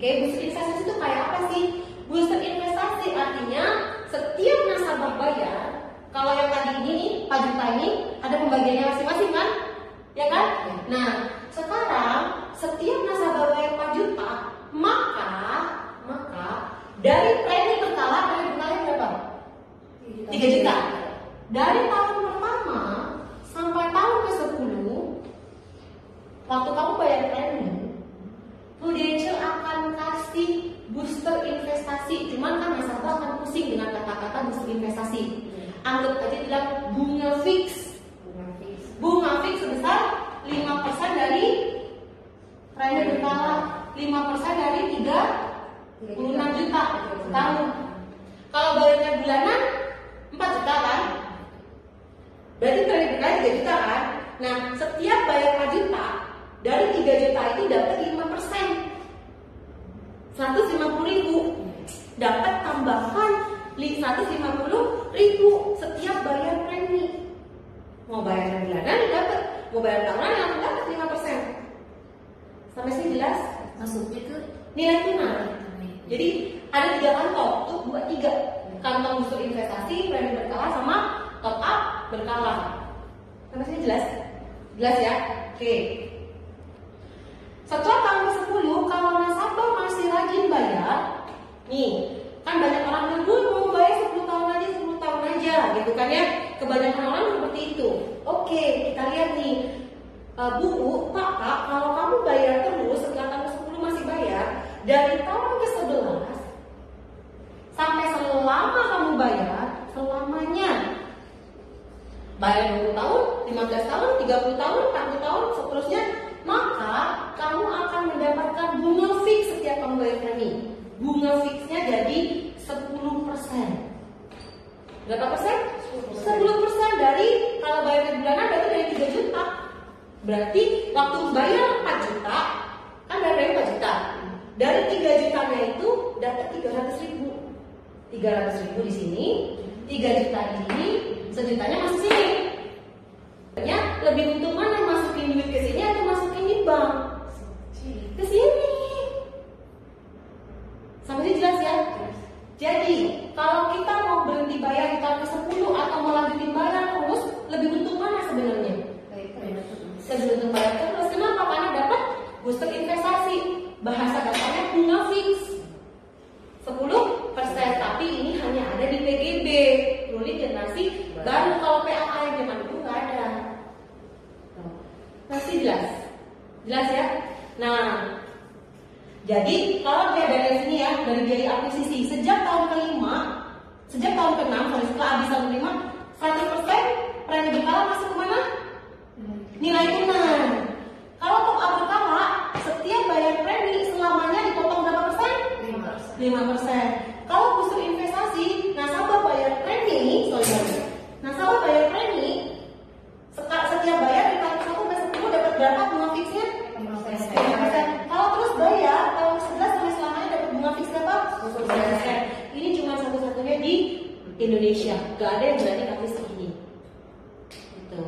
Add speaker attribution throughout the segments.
Speaker 1: Oke, booster investasi itu kayak apa sih? Booster investasi artinya setiap nasabah bayar, kalau yang tadi ini nih, 4 juta ini ada pembagiannya masing-masing kan? Ya kan? Nah, sekarang setiap nasabah bayar 4 juta, maka maka dari premi berkala, premi berkala berapa? 3 juta. Dari tahun pertama sampai tahun ke-10 waktu kamu bayar premi Prudential akan kasih booster investasi cuman kan nasabah akan pusing dengan kata-kata booster investasi. Anggap aja bilang bunga fix. Bunga fix. Sebesar 5% dari premi berkala. 5% dari 36 juta. setahun. Kalau bayarnya bulanan 4 juta kan? Berarti premi berkala 3 juta kan? Nah, setiap bayar 4 juta, dari 3 juta itu dapat 5 persen. 150 ribu. Dapat tambahan 150 ribu setiap bayar premi. Mau bayar bulanan dapat, mau bayar tahunan dapat 5 persen. Sampai sini jelas?
Speaker 2: Masuknya ke
Speaker 1: Nilai tunai. Jadi ada tiga kantong, tuh dua tiga kantong booster investasi, premi berkala sama top up berkala. Sampai sini jelas? Jelas ya? Oke. Setelah tahun ke-10, kalau nasabah masih rajin bayar, nih, kan banyak orang bilang, gue mau bayar 10 tahun aja, 10 tahun aja, gitu kan ya. Kebanyakan orang seperti itu. Oke, kita lihat nih. Eh, Bu, Pak, Pak, kalau kamu bayar terus setelah tahun ke-10 masih bayar, dari tahun ke-11 sampai selama kamu bayar, selamanya bayar 20 tahun, 15 tahun, 30 tahun, 40 tahun, seterusnya, maka kamu akan mendapatkan bunga fix setiap kamu bayar premi. Bunga fixnya jadi 10 persen. Berapa persen? 10 persen dari kalau bayarnya bulanan berarti dari 3 juta. Berarti waktu bayar 4 juta, kan bayar 4 juta. Dari 3 jutanya itu dapat 300 ribu. 300 ribu di sini, 3 juta ini, sejutanya masuk sini. Ya, lebih untung mana masukin duit ke sini atau masukin di bank? Ke sini. Sampai sini jelas ya? Jadi, kalau kita mau berhenti bayar di tahun ke-10 atau mau lanjutin bayar terus, lebih untung mana sebenarnya? Lebih untung bayar terus. Kenapa? Karena dapat booster investasi. Bahasa dasarnya bunga fix. 10 persen, tapi ini hanya ada di PGB, ruling generasi baru. Kalau PLA yang zaman dulu nggak ada. Masih jelas? Jelas ya? Nah, jadi kalau dia dari sini ya, dari biaya akuisisi sejak tahun kelima, sejak tahun keenam, kalau setelah habis tahun kelima, 100 persen premi berkala masuk ke mana? Nilai tunai. Kalau top up berkala, setiap bayar premi selamanya dipotong berapa persen? 5 persen. Kalau booster investasi, nasabah bayar premi, sorry, sorry. nasabah bayar premi, seka- setiap bayar di tahun 1 sampai 10 dapat berapa bunga fixnya? 5%. Kalau terus bayar, tahun ke-11 sampai selamanya dapat bunga fix berapa? 10%. Ini cuma satu-satunya di Indonesia. Gak ada yang berani kasih segini. Gitu.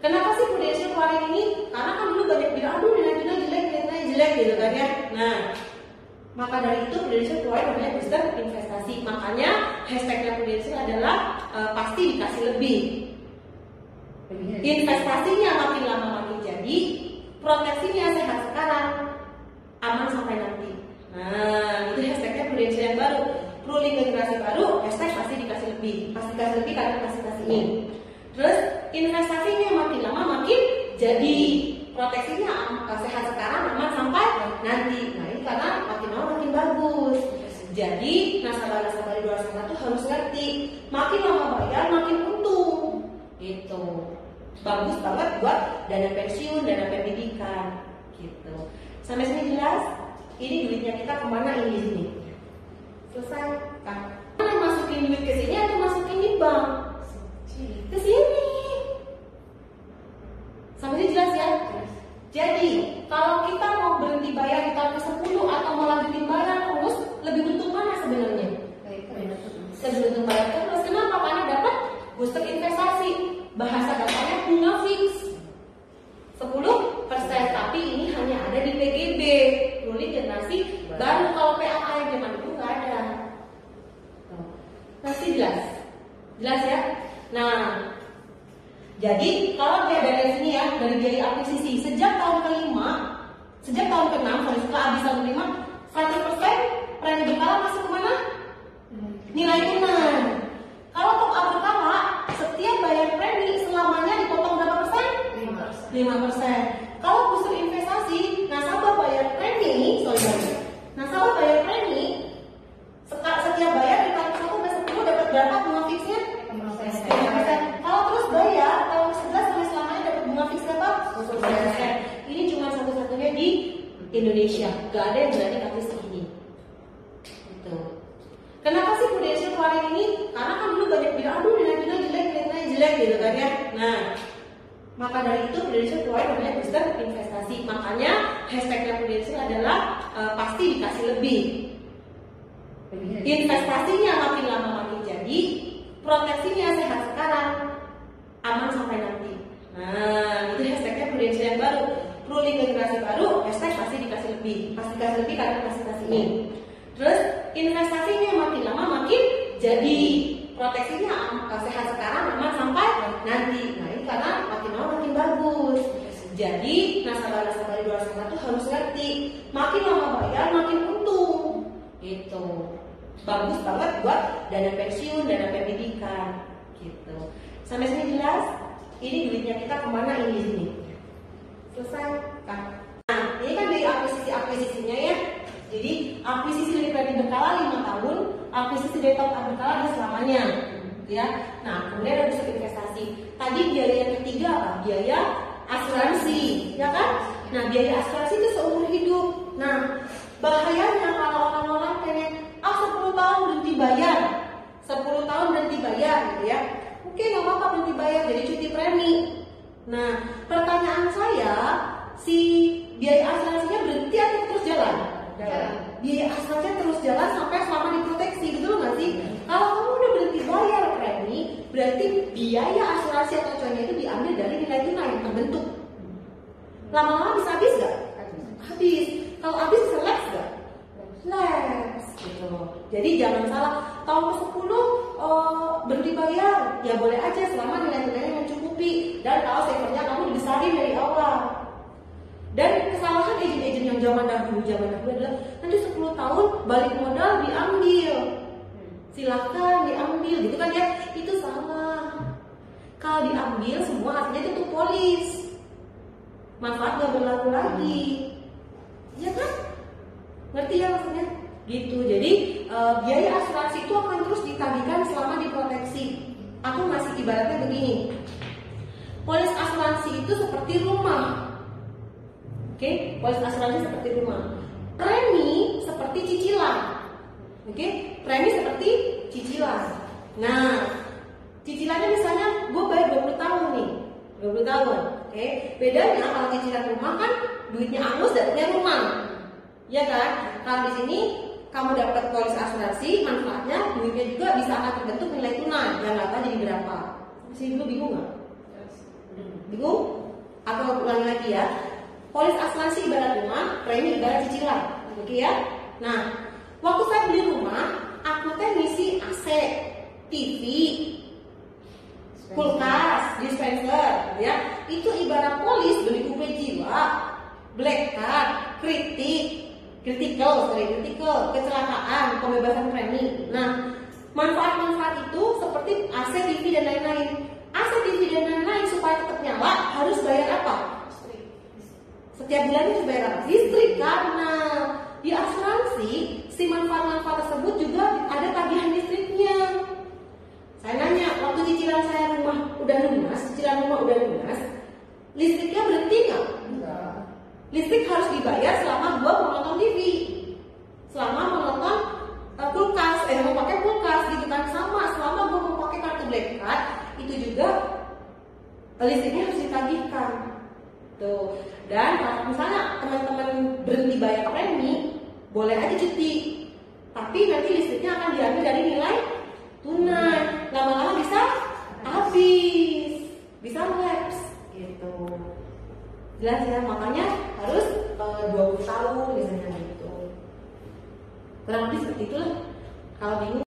Speaker 1: Kenapa sih Prudential keluarin ini? Karena kan dulu banyak bilang, aduh nilai tunai jelek, nilai tunai jelek gitu kan ya. Nah, maka dari itu Prudential keluarin namanya booster investasi. Makanya hashtagnya Prudential adalah eh, pasti dikasih lebih. Investasinya makin lama makin jadi, proteksinya sehat sekarang, aman sampai nanti. Nah, itu hashtagnya Prudential yang baru. Ruling generasi baru, hashtag pasti dikasih lebih. Pasti dikasih lebih karena kasih kasih ini. Terus investasinya makin lama makin jadi proteksinya am- sehat sekarang aman sampai nanti. Nah ini karena makin lama makin bagus. Jadi nasabah-nasabah di luar sana tuh harus ngerti makin lama bayar makin untung gitu. Bagus banget buat dana pensiun, dana pendidikan gitu. Sampai sini jelas? Ini duitnya kita ke mana ini sini? Selesai? Mana masukin duit ke sini atau masukin di bank? ke sini. Jelas ya? Nah, jadi kalau dia dari sini ya, dari biaya akuisisi sejak tahun kelima, sejak tahun keenam, sorry setelah habis tahun kelima, 100% premi berkala masuk ke mana? Nilai tunai. Kalau top up berkala, setiap bayar premi selamanya dipotong berapa persen? 5 persen. Indonesia. Gak ada yang berani kasih segini. Gitu. Kenapa sih Prudential keluarin ini? Karena kan dulu banyak bilang, aduh nilai tunai jelek, nilai jelek gitu kan ya. Nah, maka dari itu Prudential keluar namanya booster investasi. Makanya hashtagnya Prudential adalah eh, pasti dikasih lebih. Investasinya makin lama makin jadi, proteksinya sehat sekarang, aman sampai nanti. Nah, itu hashtagnya Prudential yang baru. Ruling generasi baru, hashtag pasti dikasih lebih. Pasti dikasih lebih karena kasih ini. Terus investasinya makin lama makin jadi proteksinya am- sehat sekarang aman sampai nanti. Nah ini karena makin lama makin bagus. Jadi nasabah-nasabah di luar sana tuh harus ngerti makin lama bayar makin untung. Gitu. Bagus banget buat dana pensiun, dana pendidikan. Gitu. Sampai sini jelas? Ini duitnya kita ke mana ini di sini? Selesai? Nah, ini kan dari akuisisi-akuisisinya ya. Jadi akuisisi dari premi berkala 5 tahun, akuisisi dari top berkala selamanya. Ya. Nah, kemudian ada pusat investasi. Tadi biaya yang ketiga apa? Biaya asuransi, ya kan? Nah, biaya asuransi itu seumur hidup. Nah, bahayanya kalau orang-orang pengen ah 10 tahun berhenti bayar, 10 tahun berhenti bayar gitu ya. Oke, nggak apa-apa berhenti bayar jadi cuti premi. Nah, pertanyaan saya, si biaya asuransinya berhenti atau terus jalan?
Speaker 2: Jalan.
Speaker 1: Biaya asuransinya terus jalan sampai selama diproteksi, betul nggak sih? Kalau kamu udah berhenti bayar premi, berarti biaya asuransi atau cuannya itu diambil dari nilai tunai yang terbentuk. Lama-lama bisa habis nggak? Habis. Kalau habis bisa lapse nggak? Lapse gitu. Jadi jangan salah. Tahun ke-10 eh, berhenti bayar, ya boleh aja selama nilai tunainya mencukupi dan kalau savernya kamu dibesarin dari awal. Dan kesalahan agent-agent yang zaman dahulu, zaman dahulu adalah nanti 10 tahun balik modal diambil. Silahkan diambil gitu kan ya. Itu salah. Kalau diambil semua artinya itu polis. Manfaat gak berlaku lagi. Iya kan? Ngerti ya maksudnya? Gitu. Jadi eh, biaya asuransi itu akan terus ditagihkan selama diproteksi. Aku masih ibaratnya begini. Polis asuransi itu seperti. Oke, polis asuransi seperti rumah. Premi seperti cicilan. Oke, premi seperti cicilan. Nah, cicilannya misalnya gue bayar 20 tahun nih. 20 tahun. Oke, bedanya kalau cicilan rumah kan duitnya angus dapatnya rumah. Ya kan? Kalau di sini kamu dapat polis asuransi, manfaatnya duitnya juga bisa akan terbentuk nilai tunai yang nggak tahu jadi berapa. Masih dulu bingung nggak? Bingung? Atau ulangi lagi ya. Polis asuransi ibarat rumah, premi ibarat cicilan. Oke ya? Nah, waktu saya beli rumah, aku teh ngisi AC, TV, kulkas, dispenser, ya. Itu ibarat polis beli UP jiwa, black card, kritik, critical, sorry, critical, kecelakaan, pembebasan premi. Nah, manfaat-manfaat itu seperti AC, TV dan lain-lain. AC, TV dan lain-lain supaya tetap nyala harus bayar apa? Setiap bulan itu bayar? Listrik karena di asuransi si manfaat-manfaat tersebut juga ada tagihan listriknya. Saya nanya, waktu cicilan saya rumah udah lunas, cicilan rumah udah lunas, listriknya berhenti nggak? Listrik harus dibayar selama gua menonton TV, selama menonton uh, kulkas, eh mau pakai kulkas gitu kan sama, selama gua mau pakai kartu black card itu juga uh, listriknya harus ditagihkan. Tuh. Dan kalau misalnya teman-teman berhenti bayar premi, boleh aja cuti. Tapi nanti listriknya akan diambil dari nilai tunai. Lama-lama bisa habis, bisa lapse gitu. Jelas ya, makanya harus eh, 20 tahun misalnya gitu. Kurang lebih seperti itu lah. Kalau bingung